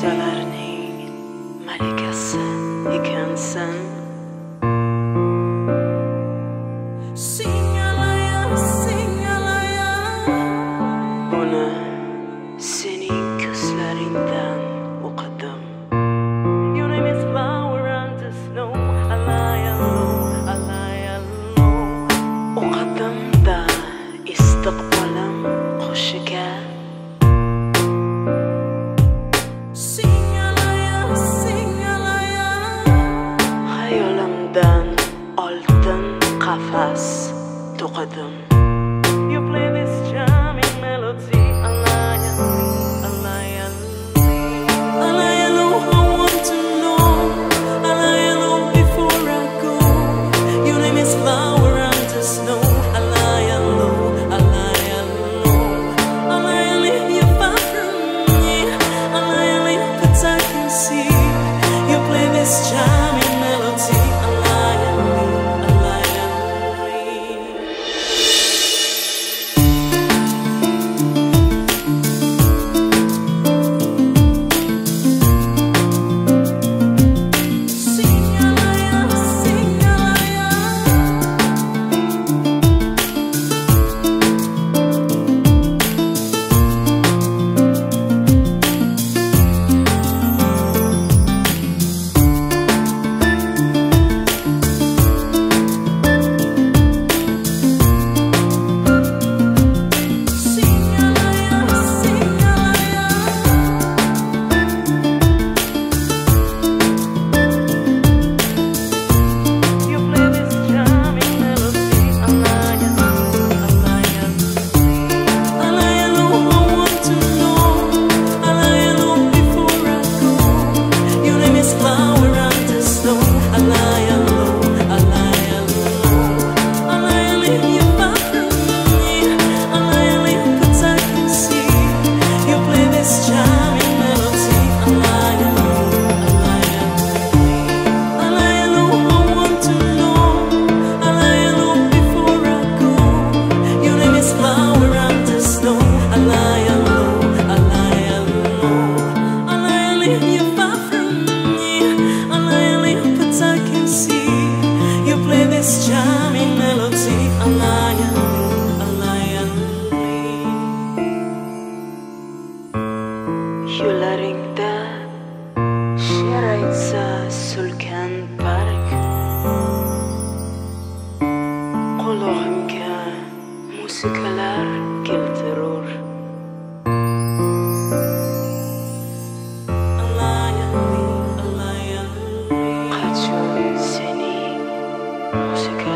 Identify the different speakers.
Speaker 1: severning Malikasın, yıkansın rafas do redome. this charming melody Allaya Lee, Allaya Lee. Yo'laringda she'r sulkan barg Qulog'imga musikalar Música